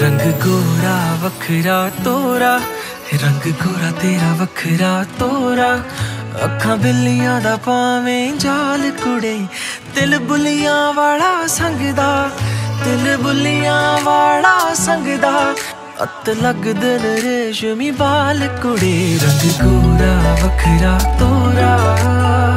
ਰੰਗ ਗੋਰਾ ਵੱਖਰਾ ਤੋਰਾ ਰੰਗ ਗੋਰਾ ਤੇਰਾ ਵੱਖਰਾ ਤੋਰਾ ਅੱਖਾਂ ਬਿੱਲੀਆਂ ਦਾ ਪਾਵੇਂ ਜਾਲ ਕੁੜੇ ਦਿਲ ਬੁੱਲੀਆਂ ਵਾਲਾ ਸੰਗਦਾ ਦਿਲ ਬੁੱਲੀਆਂ ਵਾਲਾ ਸੰਗਦਾ ਅੱਤ ਲੱਗਦੇ ਨੇ ਰੇਸ਼ਮੀ ਬਾਲ ਕੁੜੇ ਰੰਗ ਗੋਰਾ ਵੱਖਰਾ ਤੋਰਾ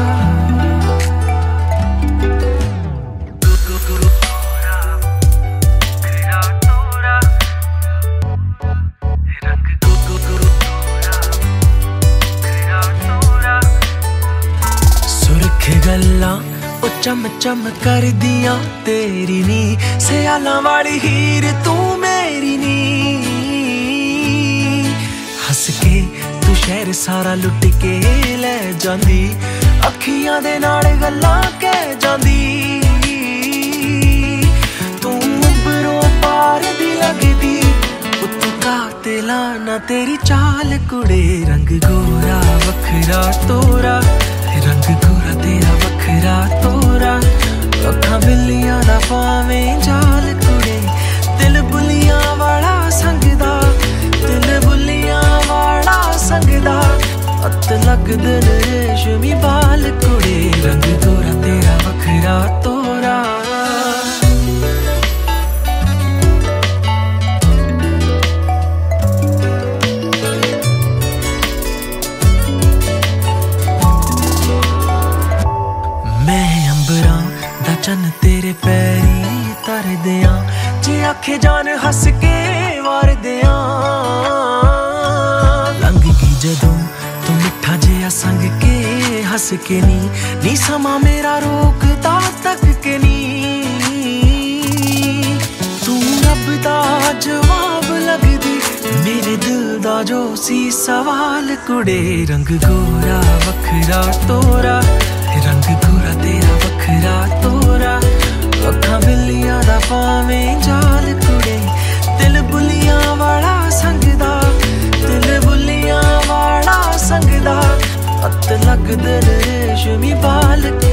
ਉਹ ਚਮ ਚਮ ਕਰਦੀਆਂ ਤੇਰੀ ਨੀ ਸਿਆਲਾਂ ਵਾਲੀ ਹੀਰ ਤੂੰ ਮੇਰੀ ਨੀ ਹੱਸ ਕੇ ਤੂੰ ਸ਼ਹਿਰ ਸਾਰਾ ਲੁੱਟ ਕੇ ਲੈ ਜਾਂਦੀ। ਅੱਖੀਆਂ ਦੇ ਨਾਲ ਗੱਲਾਂ ਕਹਿ ਜਾਂਦੀ। ਤੂੰ ਉਬਰੋਂ ਪਾਰ ਦੀ ਲੱਗਦੀ ਉੱਤੋਂ ਕਾਤਲਾ ਨਾ ਤੇਰੀ ਚਾਲ ਕੁੜੇ ਰੰਗ ਗੋਰਾ ਵੱਖਰਾ ਤੋ ਲੱਗਦੇ ਨੇ ਰੇਸ਼ਮੀ ਬਾਲ ਕੁੜੇ, ਰੰਗ ਗੋਰਾ ਤੇਰਾ ਵੱਖਰਾ ਤੋਰਾ। ਮੈਂ ਅੰਬਰਾਂ ਦਾ ਚੰਨ ਤੇਰੇ ਪੈਰੀ ਤਰਦਿਆਂ ਜੇ ਆਖੇ ਜਾਨ ਹੱਸ ਕੇ ਵਾਰਦਿਆਂ ਹੱਸ ਕੇ ਨੀ ਨੀ ਸਮਾਂ ਮੇਰਾ ਰੋਕਦਾ ਤੱਕ ਕੇ ਨੀ ਤੂੰ ਰੱਬ ਦਾ ਜਵਾਬ ਲੱਗਦੀ ਮੇਰੇ ਦਿਲ ਦਾ ਜੋ ਸੀ ਸਵਾਲ ਕੁੜੇ ਰੰਗ ਗੋਰਾ ਵੱਖਰਾ ਤੋਰਾ ਰੰਗ ਗੋਰਾ ਤੇਰਾ ਵੱਖਰਾ ਤੋਰਾ ਅੱਖਾਂ ਬਿੱਲੀਆਂ ਦਾ ਪਾਵੇਂ ਜਾਲ ਬੁੱਲੀਆਂ